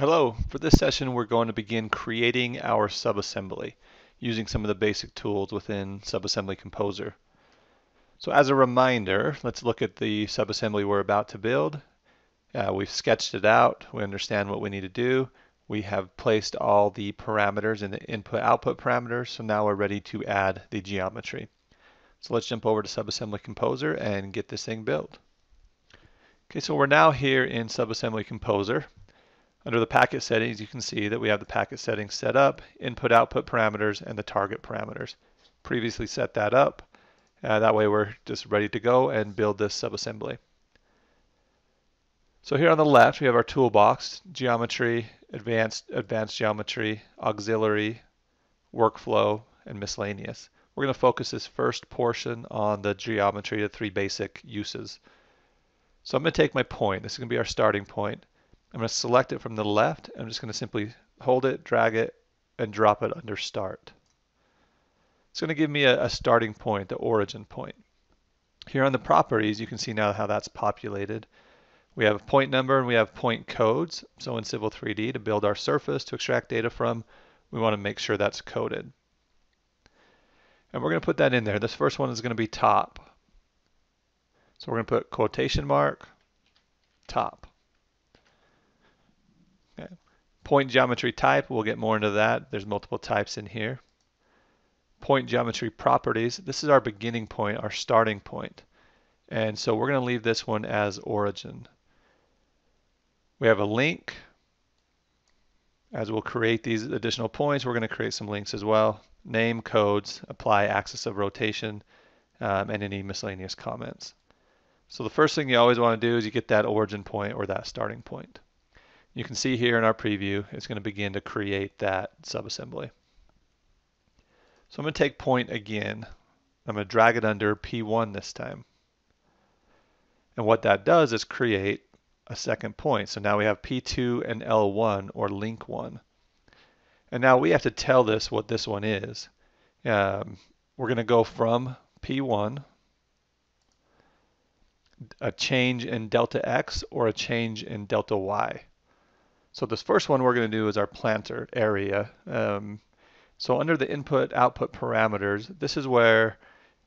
Hello, for this session we're going to begin creating our subassembly using some of the basic tools within Subassembly Composer. So as a reminder, let's look at the subassembly we're about to build. Uh, we've sketched it out, we understand what we need to do, we have placed all the parameters in the input-output parameters, so now we're ready to add the geometry. So let's jump over to Subassembly Composer and get this thing built. Okay, so we're now here in Subassembly Composer. Under the packet settings, you can see that we have the packet settings set up, input output parameters, and the target parameters. Previously set that up. Uh, that way we're just ready to go and build this subassembly. So here on the left, we have our toolbox, geometry, advanced, advanced geometry, auxiliary, workflow, and miscellaneous. We're going to focus this first portion on the geometry, the three basic uses. So I'm going to take my point. This is going to be our starting point. I'm going to select it from the left. I'm just going to simply hold it, drag it, and drop it under start. It's going to give me a, a starting point, the origin point. Here on the properties, you can see now how that's populated. We have a point number and we have point codes. So in Civil 3D, to build our surface to extract data from, we want to make sure that's coded. And we're going to put that in there. This first one is going to be top. So we're going to put quotation mark, top. Okay. Point geometry type, we'll get more into that. There's multiple types in here. Point geometry properties, this is our beginning point, our starting point. And so we're going to leave this one as origin. We have a link. As we'll create these additional points, we're going to create some links as well. Name, codes, apply axis of rotation, um, and any miscellaneous comments. So the first thing you always want to do is you get that origin point or that starting point. You can see here in our preview, it's going to begin to create that subassembly. So I'm going to take point again. I'm going to drag it under P1 this time. And what that does is create a second point. So now we have P2 and L1 or link 1. And now we have to tell this what this one is. Um, we're going to go from P1, a change in delta X or a change in delta Y. So this first one we're going to do is our planter area. Um, so under the input output parameters, this is where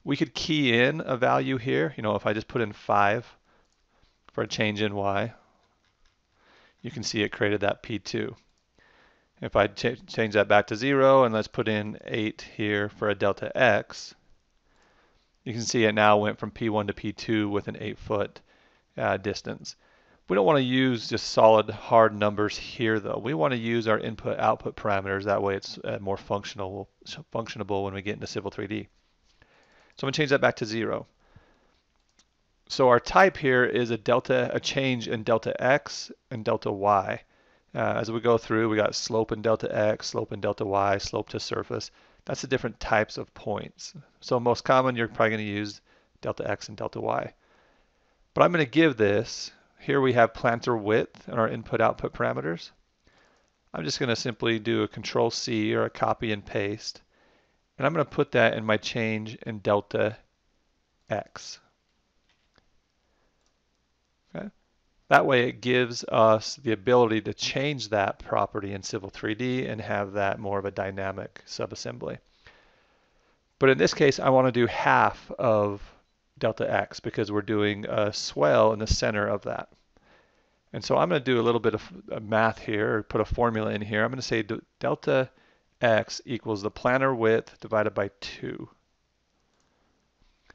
we could key in a value here. You know, if I just put in 5 for a change in Y, you can see it created that P2. If I ch change that back to 0 and let's put in 8 here for a delta X, you can see it now went from P1 to P2 with an 8 foot uh, distance. We don't want to use just solid hard numbers here though. We want to use our input output parameters. That way it's uh, more functional, functionable when we get into Civil 3D. So I'm going to change that back to zero. So our type here is a delta, a change in delta x and delta y. Uh, as we go through, we got slope and delta x, slope and delta y, slope to surface. That's the different types of points. So most common, you're probably going to use delta x and delta y. But I'm going to give this here we have planter width and our input output parameters. I'm just going to simply do a control C or a copy and paste. And I'm going to put that in my change in delta X. Okay. That way it gives us the ability to change that property in Civil 3D and have that more of a dynamic subassembly. But in this case, I want to do half of delta x because we're doing a swell in the center of that. And so I'm going to do a little bit of math here, or put a formula in here. I'm going to say delta x equals the planter width divided by 2.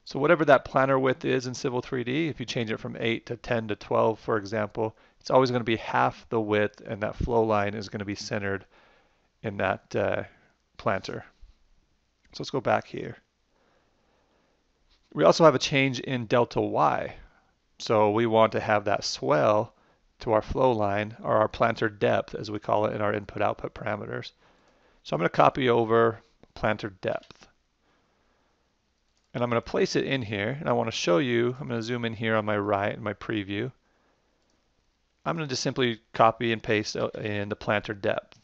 So whatever that planter width is in Civil 3D, if you change it from 8 to 10 to 12, for example, it's always going to be half the width, and that flow line is going to be centered in that uh, planter. So let's go back here. We also have a change in delta y. So we want to have that swell to our flow line, or our planter depth, as we call it in our input-output parameters. So I'm going to copy over planter depth. And I'm going to place it in here, and I want to show you, I'm going to zoom in here on my right in my preview. I'm going to just simply copy and paste uh, in the planter depth.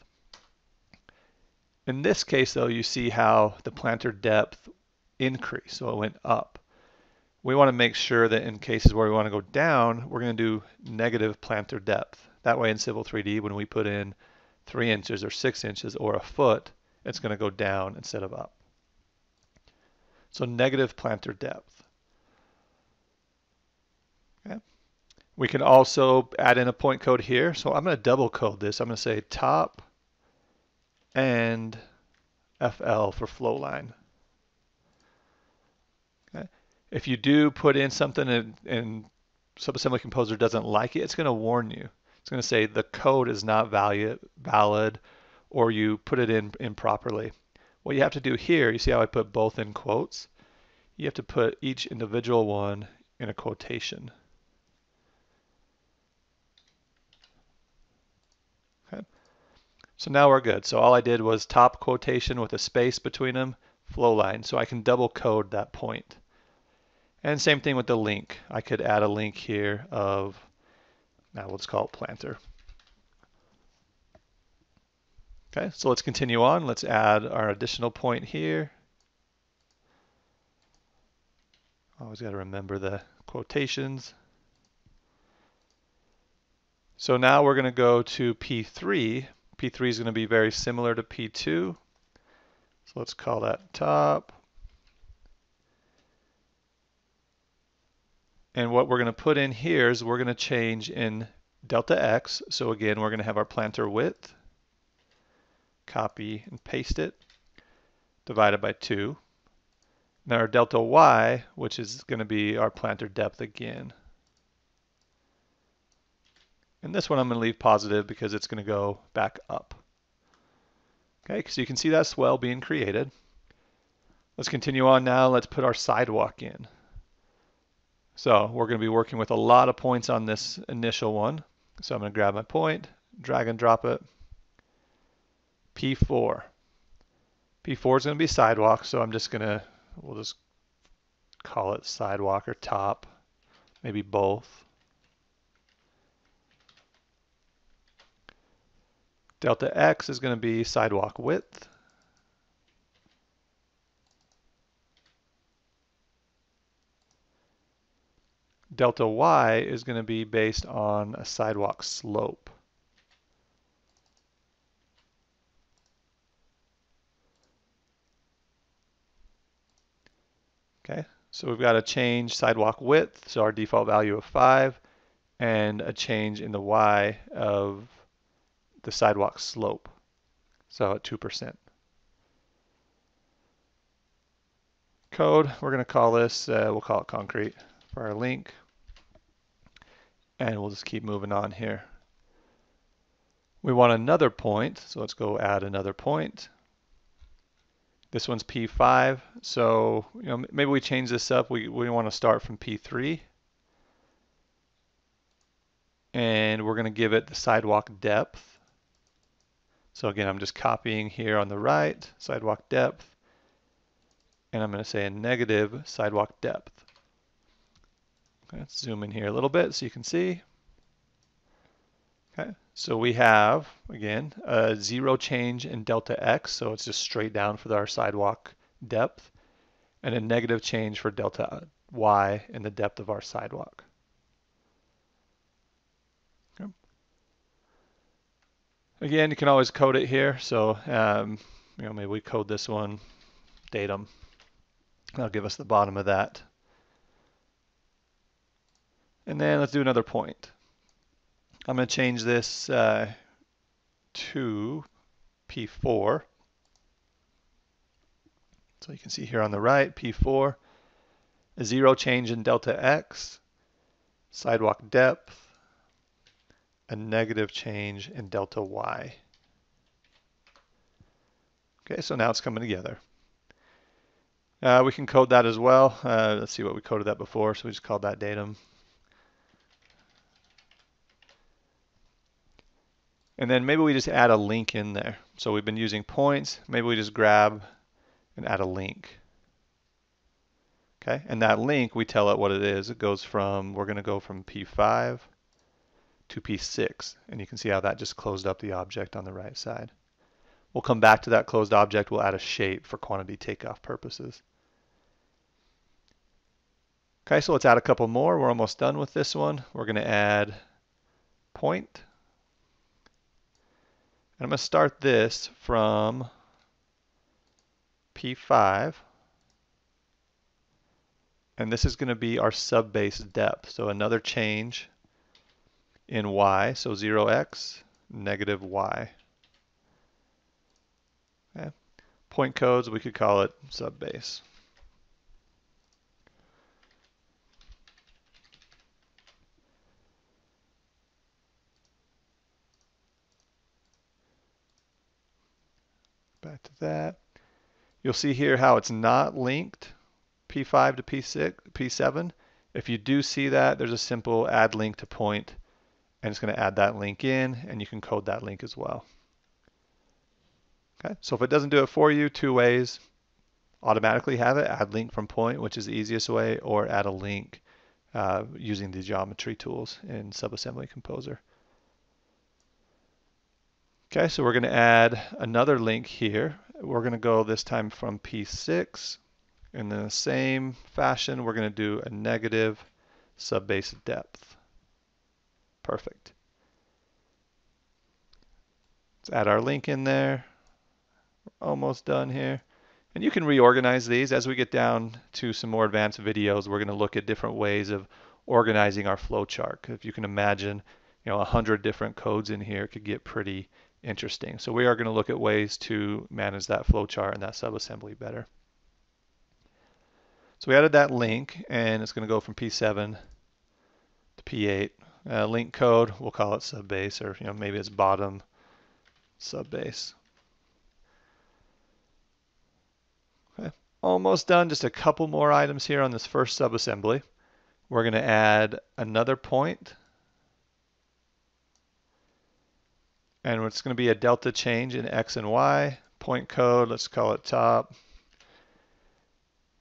In this case, though, you see how the planter depth increased, so it went up we want to make sure that in cases where we want to go down, we're going to do negative planter depth. That way in Civil 3D, when we put in three inches or six inches or a foot, it's going to go down instead of up. So negative planter depth. Okay. We can also add in a point code here. So I'm going to double code this. I'm going to say top and FL for flow line. If you do put in something and, and SubAssembly Composer doesn't like it, it's going to warn you. It's going to say the code is not valid, valid or you put it in improperly. What you have to do here, you see how I put both in quotes? You have to put each individual one in a quotation. Okay. So now we're good. So all I did was top quotation with a space between them, flow line. So I can double code that point. And same thing with the link. I could add a link here of, now let's call it planter. Okay, so let's continue on. Let's add our additional point here. Always got to remember the quotations. So now we're going to go to P3. P3 is going to be very similar to P2. So let's call that top. And what we're going to put in here is we're going to change in delta x. So again, we're going to have our planter width. Copy and paste it. Divided by 2. Now our delta y, which is going to be our planter depth again. And this one I'm going to leave positive because it's going to go back up. Okay, so you can see that swell being created. Let's continue on now. Let's put our sidewalk in. So we're going to be working with a lot of points on this initial one. So I'm going to grab my point, drag and drop it. P4. P4 is going to be sidewalk, so I'm just going to, we'll just call it sidewalk or top, maybe both. Delta X is going to be sidewalk width. Delta y is going to be based on a sidewalk slope. Okay, so we've got a change sidewalk width, so our default value of 5, and a change in the y of the sidewalk slope, so at 2%. Code, we're going to call this, uh, we'll call it concrete for our link. And we'll just keep moving on here. We want another point, so let's go add another point. This one's P5, so you know maybe we change this up. We, we want to start from P3. And we're going to give it the sidewalk depth. So again, I'm just copying here on the right, sidewalk depth. And I'm going to say a negative sidewalk depth. Let's zoom in here a little bit so you can see. Okay, so we have, again, a zero change in delta x, so it's just straight down for our sidewalk depth, and a negative change for delta y in the depth of our sidewalk. Okay. Again, you can always code it here, so um, you know maybe we code this one datum. That'll give us the bottom of that. And then let's do another point. I'm going to change this uh, to P4. So you can see here on the right, P4, a zero change in delta X, sidewalk depth, a negative change in delta Y. Okay, so now it's coming together. Uh, we can code that as well. Uh, let's see what we coded that before, so we just called that datum. And then maybe we just add a link in there. So we've been using points. Maybe we just grab and add a link. Okay, and that link, we tell it what it is. It goes from, we're going to go from P5 to P6. And you can see how that just closed up the object on the right side. We'll come back to that closed object. We'll add a shape for quantity takeoff purposes. Okay, so let's add a couple more. We're almost done with this one. We're going to add point And I'm going to start this from P5. And this is going to be our subbase depth. So another change in y, so 0x, negative y. Okay. Point codes, we could call it subbase. Back to that. You'll see here how it's not linked P5 to P6, P7. If you do see that, there's a simple add link to point, and it's going to add that link in, and you can code that link as well. Okay, so if it doesn't do it for you, two ways. Automatically have it, add link from point, which is the easiest way, or add a link uh, using the geometry tools in Subassembly Composer. Okay, so we're going to add another link here. We're going to go this time from P6. In the same fashion, we're going to do a negative subbase depth. Perfect. Let's add our link in there. We're almost done here. And you can reorganize these as we get down to some more advanced videos. We're going to look at different ways of organizing our flowchart. If you can imagine, you know, a hundred different codes in here could get pretty interesting. So we are going to look at ways to manage that flowchart and that subassembly better. So we added that link and it's going to go from P7 to P8. Uh, link code, we'll call it subbase or you know maybe it's bottom subbase. Okay. Almost done, just a couple more items here on this first subassembly. We're going to add another point and it's going to be a delta change in X and Y. Point code, let's call it top.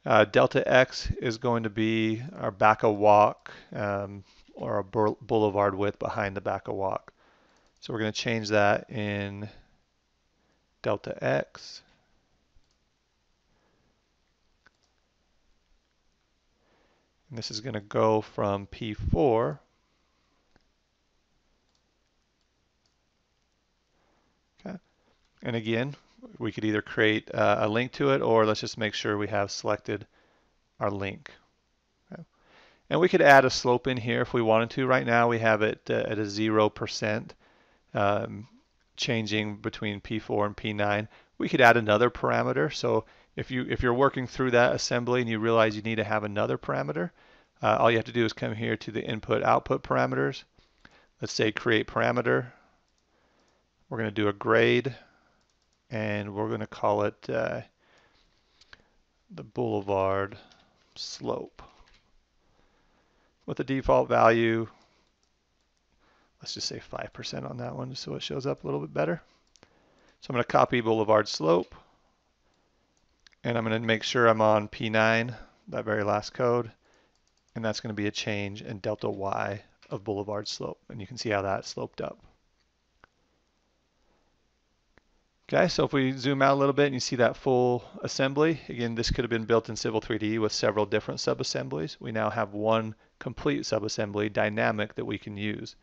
Uh, delta X is going to be our back of walk um, or a boulevard width behind the back of walk. So we're going to change that in delta X. And this is going to go from P4 And again, we could either create uh, a link to it or let's just make sure we have selected our link. Okay. And we could add a slope in here if we wanted to. Right now we have it uh, at a 0% um, changing between P4 and P9. We could add another parameter. So if, you, if you're working through that assembly and you realize you need to have another parameter, uh, all you have to do is come here to the input output parameters. Let's say create parameter. We're going to do a grade and we're going to call it uh, the boulevard slope. With a default value let's just say 5% on that one so it shows up a little bit better. So I'm going to copy boulevard slope and I'm going to make sure I'm on P9 that very last code and that's going to be a change in delta y of boulevard slope and you can see how that sloped up Okay, so if we zoom out a little bit and you see that full assembly, again, this could have been built in Civil 3D with several different subassemblies. We now have one complete subassembly, dynamic, that we can use.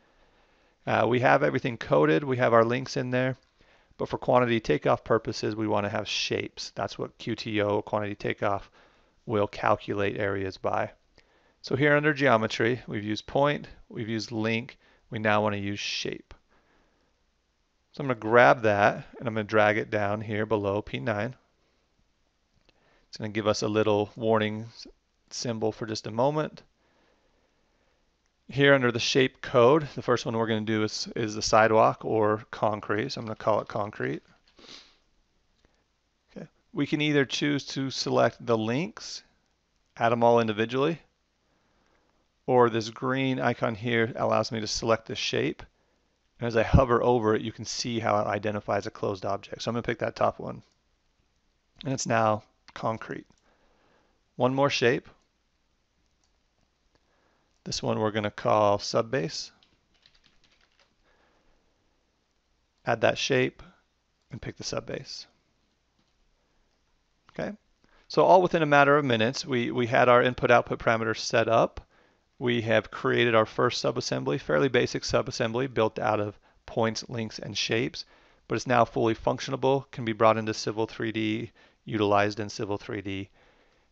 Uh, we have everything coded, we have our links in there, but for quantity takeoff purposes, we want to have shapes. That's what QTO, quantity takeoff, will calculate areas by. So here under geometry, we've used point, we've used link, we now want to use shape. So I'm going to grab that and I'm going to drag it down here below P9. It's going to give us a little warning symbol for just a moment. Here under the shape code, the first one we're going to do is, is the sidewalk or concrete. So I'm going to call it concrete. Okay. We can either choose to select the links, add them all individually, or this green icon here allows me to select the shape and as I hover over it, you can see how it identifies a closed object. So I'm going to pick that top one. And it's now concrete. One more shape. This one we're going to call subbase. Add that shape and pick the subbase. Okay. So all within a matter of minutes, we, we had our input-output parameters set up we have created our first subassembly, fairly basic subassembly built out of points, links, and shapes. but it's now fully functionable, can be brought into Civil 3D, utilized in Civil 3D.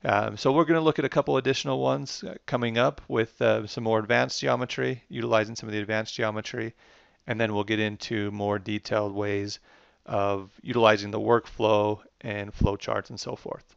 Um, so we're going to look at a couple additional ones uh, coming up with uh, some more advanced geometry, utilizing some of the advanced geometry, and then we'll get into more detailed ways of utilizing the workflow and flowcharts and so forth.